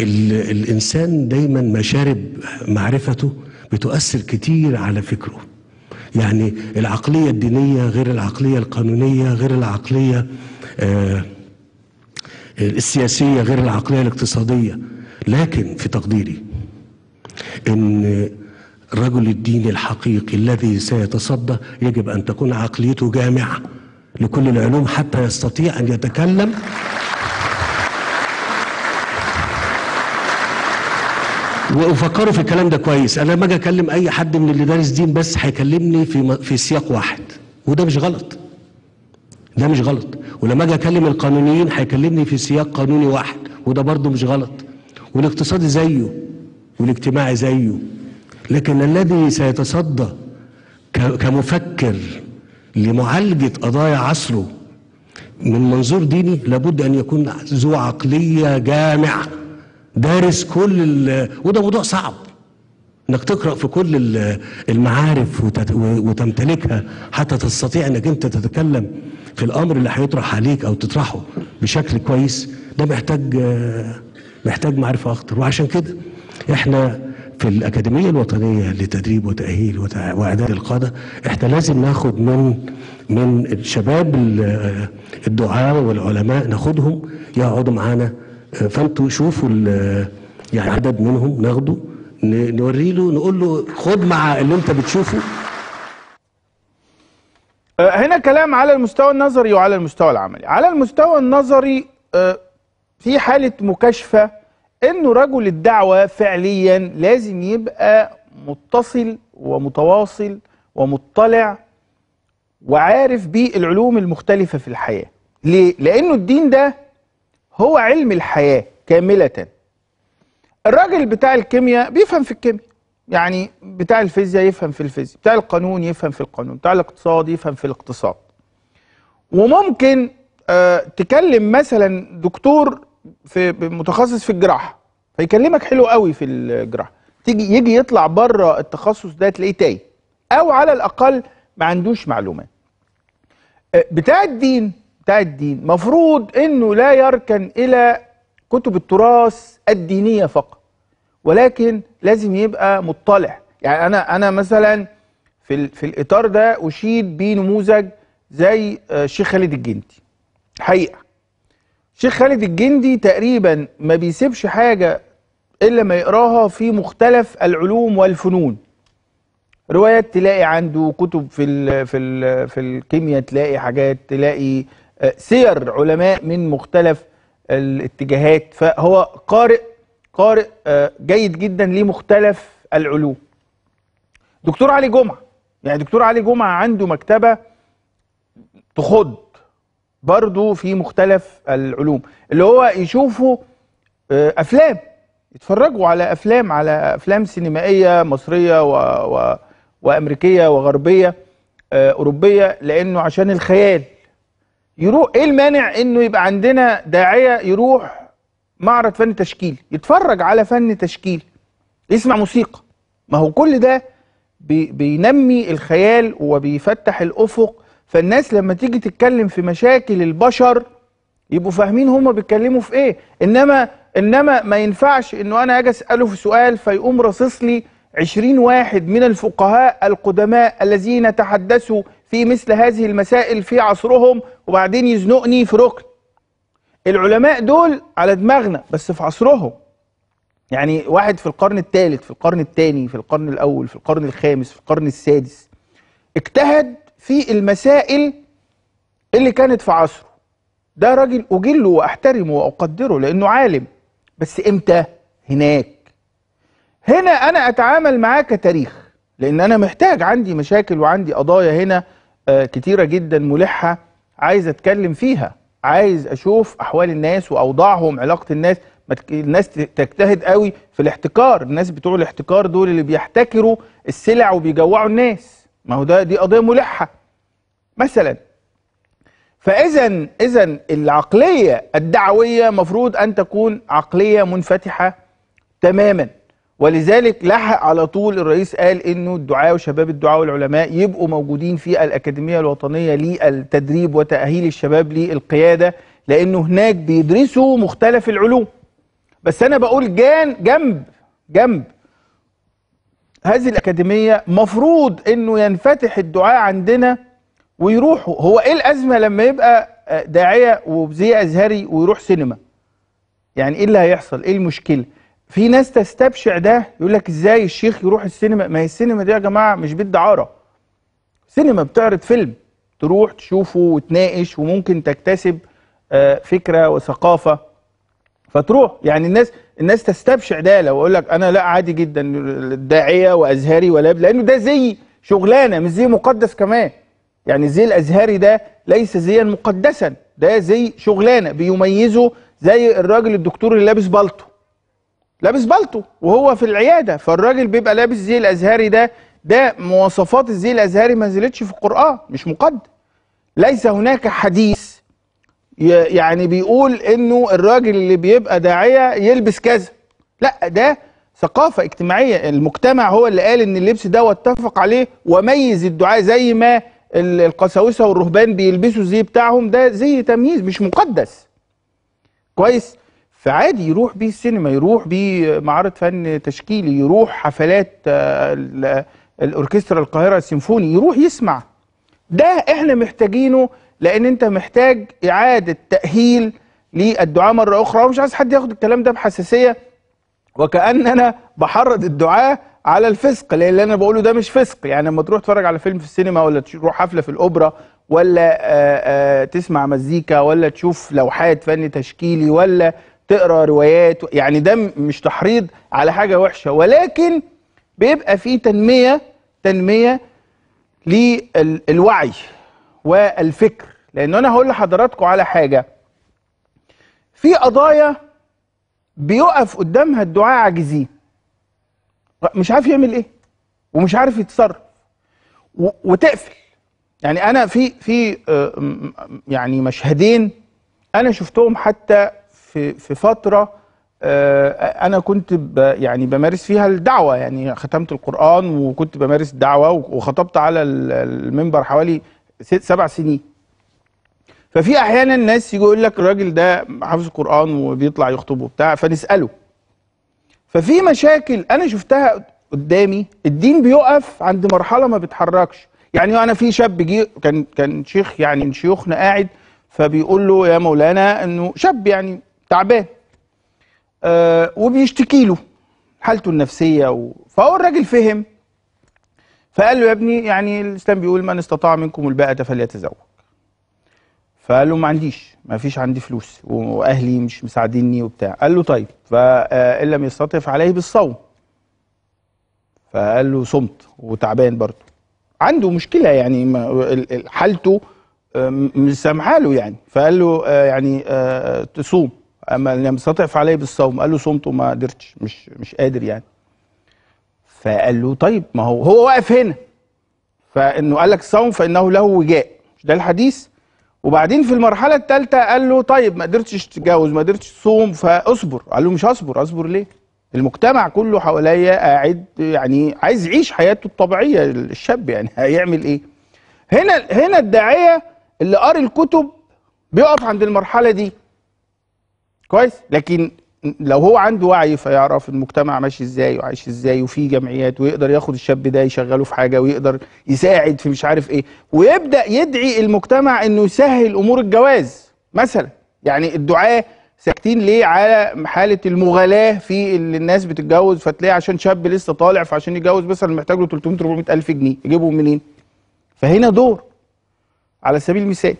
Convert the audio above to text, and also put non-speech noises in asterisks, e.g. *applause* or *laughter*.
ال- الإنسان دايما مشارب معرفته بتؤثر كتير على فكره. يعني العقلية الدينية غير العقلية القانونية غير العقلية آه السياسية غير العقلية الاقتصادية. لكن في تقديري إن رجل الدين الحقيقي الذي سيتصدى يجب أن تكون عقليته جامعة لكل العلوم حتى يستطيع أن يتكلم وفكروا في الكلام ده كويس. أنا لما أجي أكلم أي حد من اللي دارس دين بس هيكلمني في في سياق واحد. وده مش غلط. ده مش غلط. ولما أجي أكلم القانونيين هيكلمني في سياق قانوني واحد. وده برضه مش غلط. والاقتصادي زيه والاجتماعي زيه. لكن الذي سيتصدى كمفكر لمعالجة قضايا عصره من منظور ديني لابد أن يكون ذو عقلية جامعة. دارس كل ال- وده موضوع صعب. إنك تقرأ في كل ال- المعارف وتمتلكها حتى تستطيع إنك أنت تتكلم في الأمر اللي هيطرح عليك أو تطرحه بشكل كويس ده محتاج محتاج معرفة أكتر. وعشان كده إحنا في الأكاديمية الوطنية لتدريب وتأهيل وإعداد القادة إحنا لازم ناخد من من الشباب ال- الدعاة والعلماء ناخدهم يقعدوا معانا فانتوا شوفوا يعني عدد منهم ناخده نوري له نقول له خد مع اللي انت بتشوفه. آه، هنا كلام على المستوى النظري وعلى المستوى العملي. على المستوى النظري آه، في حالة مكاشفة إنه رجل الدعوة فعليا لازم يبقى متصل ومتواصل ومطلع وعارف بالعلوم المختلفة في الحياة. ليه؟ لأنه الدين ده هو علم الحياة كاملة. الراجل بتاع الكيمياء بيفهم في الكيمياء يعني بتاع الفيزياء يفهم في الفيزياء بتاع القانون يفهم في القانون بتاع الاقتصاد يفهم في الاقتصاد. وممكن آه تكلم مثلا دكتور في متخصص في الجراحة فيكلمك حلو قوي في الجراحة. تيجي يجي يطلع بره التخصص ده تلاقيه تايه أو على الأقل ما عندوش معلومات. آه، بتاع الدين بتاع الدين. مفروض إنه لا يركن إلى كتب التراث الدينية فقط ولكن لازم يبقى مطلع. يعني أنا أنا مثلا في في الإطار ده أشيد بنموذج زي آه، الشيخ خالد الجندي. حقيقة. الشيخ خالد الجندي تقريبا ما بيسيبش حاجة إلا ما يقراها في مختلف العلوم والفنون. روايات تلاقي عنده كتب في في في الكيمياء تلاقي حاجات تلاقي سير علماء من مختلف الاتجاهات. فهو قارئ قارئ آه، جيد جدا لمختلف العلوم. دكتور علي جمعة يعني دكتور علي جمعة عنده مكتبة تخض برضه في مختلف العلوم. اللي هو يشوفوا آه، أفلام يتفرجوا على أفلام على أفلام سينمائية مصرية و... و... وأمريكية وغربية آه، أوروبية لأنه عشان الخيال. يروح إيه المانع إنه يبقى عندنا داعية يروح معرض فن تشكيل؟ يتفرج على فن تشكيل يسمع موسيقى. ما هو كل ده بي بينمي الخيال وبيفتح الأفق. فالناس لما تيجي تتكلم في مشاكل البشر يبقوا فاهمين هما بيتكلموا في إيه. إنما إنما ما ينفعش إنه أنا أجي أسأله في سؤال فيقوم راصص لي 20 واحد من الفقهاء القدماء الذين تحدثوا في مثل هذه المسائل في عصرهم وبعدين يزنقني في ركن. العلماء دول على دماغنا بس في عصرهم. يعني واحد في القرن الثالث في القرن الثاني في القرن الأول في القرن الخامس في القرن السادس اجتهد في المسائل اللي كانت في عصره. ده راجل اجله واحترمه وأقدره لأنه عالم. بس إمتى؟ هناك. هنا أنا أتعامل معاه كتاريخ لأن أنا محتاج عندي مشاكل وعندي قضايا هنا آه، كتيرة جدا ملحة عايز أتكلم فيها عايز أشوف أحوال الناس وأوضاعهم علاقة الناس. الناس تجتهد قوي في الاحتكار. الناس بتوع الاحتكار دول اللي بيحتكروا السلع وبيجوعوا الناس. ما هو ده دي قضية ملحة. مثلا فاذا اذا العقلية الدعوية مفروض أن تكون عقلية منفتحة تماما. ولذلك لحق على طول الرئيس قال إنه الدعاة وشباب الدعاة والعلماء يبقوا موجودين في الأكاديمية الوطنية للتدريب وتأهيل الشباب للقيادة لأنه هناك بيدرسوا مختلف العلوم. بس أنا بقول جان جنب جنب. هذه الأكاديمية مفروض إنه ينفتح الدعاء عندنا ويروحوا. هو إيه الأزمة لما يبقى داعية وبزي أزهري ويروح سينما؟ يعني إيه اللي هيحصل؟ إيه المشكلة؟ في ناس تستبشع ده يقول لك إزاي الشيخ يروح السينما؟ ما هي السينما دي يا جماعة مش بيت دعارة. سينما بتعرض فيلم تروح تشوفه وتناقش وممكن تكتسب آه، فكرة وثقافة. فتروح يعني الناس الناس تستبشع ده. لو أقول لك أنا لا عادي جدا الداعية وأزهري ولا لأنه ده زي شغلانة مش زي مقدس كمان. يعني زي الأزهري ده ليس زيا مقدسا ده زي شغلانة بيميزه زي الراجل الدكتور اللي لابس بالطو. لابس بالطو وهو في العيادة. فالراجل بيبقى لابس زي الأزهري ده. ده مواصفات الزي الأزهري ما نزلتش في القرآن مش مقدس ليس هناك حديث يعني بيقول إنه الراجل اللي بيبقى داعية يلبس كذا. لا ده ثقافة اجتماعية. المجتمع هو اللي قال إن اللبس ده واتفق عليه وميز الدعاء زي ما ال- القساوسة والرهبان بيلبسوا الزي بتاعهم. ده زي تمييز مش مقدس. كويس؟ فعادي يروح بيه السينما يروح بيه معرض فن تشكيلي يروح حفلات آه، ال- الأوركسترا القاهرة السيمفوني يروح يسمع. ده إحنا محتاجينه لأن أنت محتاج إعادة تأهيل للدعاء مرة أخرى ومش عايز حد ياخد الكلام ده بحساسية. وكأن أنا بحرض الدعاء على الفسق لأن اللي أنا بقوله ده مش فسق. يعني لما تروح تتفرج على فيلم في السينما ولا تروح حفلة في الأوبرا ولا آآ آآ تسمع مزيكا ولا تشوف لوحات فن تشكيلي ولا تقرأ روايات يعني ده مش تحريض على حاجة وحشة ولكن بيبقى فيه تنمية تنمية للوعي والفكر. لأن أنا هقول لحضراتكم على حاجة. في قضايا بيقف قدامها الدعاء عاجزين. مش عارف يعمل إيه ومش عارف يتصرف وتقفل. يعني أنا في في آه، يعني مشهدين أنا شفتهم حتى في في فترة آه، أنا كنت يعني بمارس فيها الدعوة يعني ختمت القرآن وكنت بمارس الدعوه وخطبت على ال- المنبر حوالي ست سبع سنين. ففي أحيانا الناس يجي يقول لك الراجل ده حافظ القرآن وبيطلع يخطب وبتاع فنسأله. ففي مشاكل أنا شفتها قدامي الدين بيقف عند مرحلة ما بيتحركش يعني أنا في شاب جه كان كان شيخ يعني من شيوخنا قاعد فبيقول له يا مولانا إنه شاب يعني تعبان. آه وبيشتكي له حالته النفسية و... فهو الراجل فهم. فقال له يا ابني يعني الإسلام بيقول من استطاع منكم الباءة فليتزوج. فقال له ما عنديش ما فيش عندي فلوس وأهلي مش مساعديني وبتاع. قال له طيب فإن لم يستطع فعليه بالصوم. فقال له صمت وتعبان برضه. عنده مشكلة يعني حالته آه، م- مش سامحه له يعني. فقال له آه، يعني آه، تصوم. أما لم يستطع فعليه بالصوم قال له صمت وما قدرتش مش مش قادر يعني. فقال له طيب ما هو هو واقف هنا. فإنه قال لك الصوم فإنه له وجاء. مش ده الحديث؟ وبعدين في المرحلة الثالثه قال له طيب ما قدرتش تتجوز ما قدرتش تصوم فأصبر. قال له مش هصبر أصبر ليه؟ المجتمع كله حواليا قاعد يعني عايز يعيش حياته الطبيعية الشاب يعني *laughs* هيعمل إيه؟ هنا هنا الداعية اللي قاري الكتب بيقف عند المرحلة دي. كويس؟ لكن لو هو عنده وعي فيعرف المجتمع ماشي إزاي وعايش إزاي وفي جمعيات ويقدر ياخد الشاب ده يشغله في حاجة ويقدر يساعد في مش عارف إيه ويبدأ يدعي المجتمع انه يسهل امور الجواز مثلا. يعني الدعاه ساكتين ليه على حالة المغالاة في اللي الناس بتتجوز فتلاقي عشان شاب لسه طالع فعشان يتجوز مثلا محتاج له 300 400 ألف جنيه. يجيبهم منين؟ فهنا دور. على سبيل المثال.